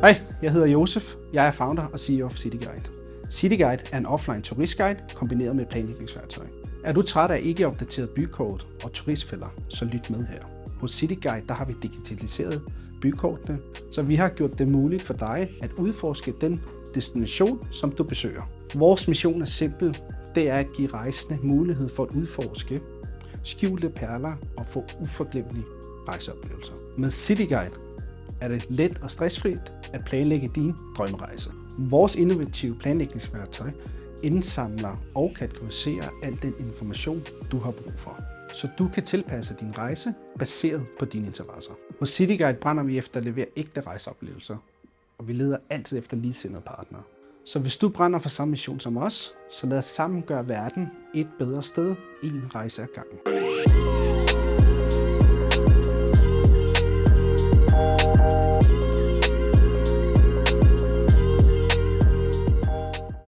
Hej, jeg hedder Josef. Jeg er founder og CEO of CityGuide. CityGuide er en offline turistguide kombineret med planlægningsværktøj. Er du træt af ikke opdateret bykort og turistfælder, så lyt med her. Hos CityGuide der har vi digitaliseret bykortene, så vi har gjort det muligt for dig at udforske den destination, som du besøger. Vores mission er simpel. Det er at give rejsende mulighed for at udforske skjulte perler og få uforglemmelige rejseoplevelser. Med CityGuide er det let og stressfrit at planlægge din drømmerejse. Vores innovative planlægningsværktøj indsamler og kategoriserer al den information, du har brug for, så du kan tilpasse din rejse baseret på dine interesser. Hos CityGuide brænder vi efter at levere ægte rejseoplevelser, og vi leder altid efter ligesindede partnere. Så hvis du brænder for samme mission som os, så lad os sammen gøre verden et bedre sted, en rejse ad gangen.